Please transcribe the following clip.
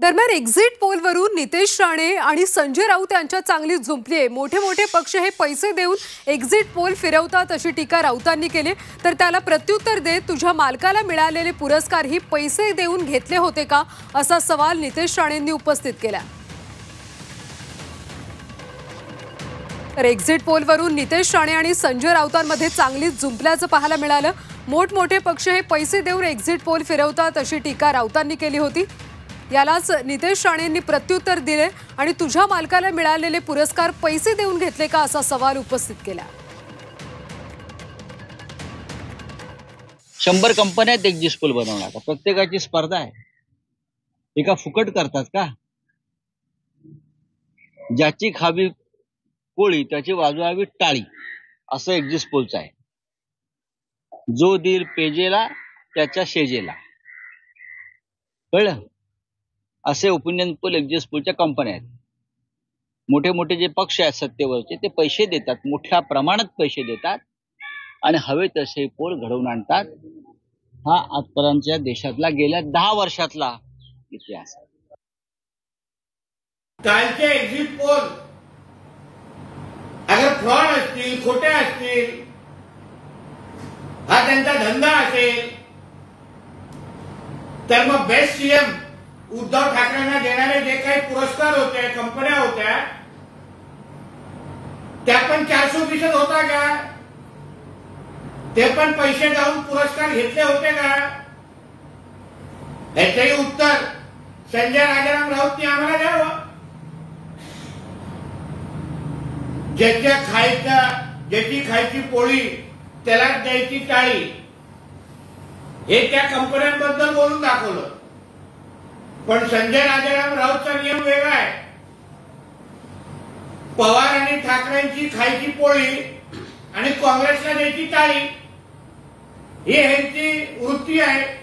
दरम्यान एक्झिट पोलवरून नितेश राणे आणि संजय राऊत यांच्यात चांगली झुंपली आहे. मोठे मोठे पक्ष हे पैसे देऊन एक्झिट पोल फिरवतात अशी टीका राऊतांनी केली. तर त्याला प्रत्युत्तर देत तुझ्या मालकाला मिळालेले पुरस्कार ही पैसे देऊन घेतले होते का? असा सवाल नितेश राणेंनी उपस्थित केला. तर एक्झिट पोलवरून नितेश राणे आणि संजय राऊतांमध्ये चांगलीच झुंपल्याचं पाहायला मिळालं. मोठमोठे पक्ष हे पैसे देऊन एक्झिट पोल फिरवतात अशी टीका राऊतांनी केली होती. यालाच नितेश राणेंनी प्रत्युत्तर दिले आणि तुझ्या मालकाला मिळालेले पुरस्कार पैसे देऊन घेतले का असा सवाल उपस्थित केला. शंभर कंपन्या आहेत एक्झिट पूल बनवणार. प्रत्येकाची स्पर्धा आहे. एका फुकट करतात का? ज्याची खावी पोळी त्याची वाजवावी टाळी असं एक्झिस्ट पोलचं आहे. जो दिल पेजेला त्याच्या शेजेला. कळलं? असे ओपिनियन पोल एक्झिट पोलच्या कंपन्या आहेत. मोठे मोठे जे पक्ष आहेत सत्तेवरचे ते पैसे देतात मोठ्या प्रमाणात पैसे देतात आणि हवे तसे पोल घडवून आणतात. हा आजपर्यंतच्या देशातला गेल्या दहा वर्षातला इतिहास आहे. कालचे एक्झिट पोल अगर फ्रॉड असतील खोटे असतील हा त्यांचा धंदा असेल तर मग बेस्ट सीएम उद्धव ठाकरेंना देणारे जे काही पुरस्कार होते कंपन्या होत्या त्या पण चारशे फीसद होता का? ते पण पैसे जाऊन पुरस्कार घेतले होते का? याचंही उत्तर संजय राजाराम राऊतनी आम्हाला द्यावं. ज्याच्या खायचा ज्याची खायची पोळी त्याला द्यायची टाळी. हे त्या कंपन्यांबद्दल बोलून दाखवलं. पण संजय राजाराम राऊतचा नियम वेगळा आहे. पवार आणि ठाकरेंची खायची पोळी आणि काँग्रेसला द्यायची टाळी ही ह्यांची वृत्ती आहे.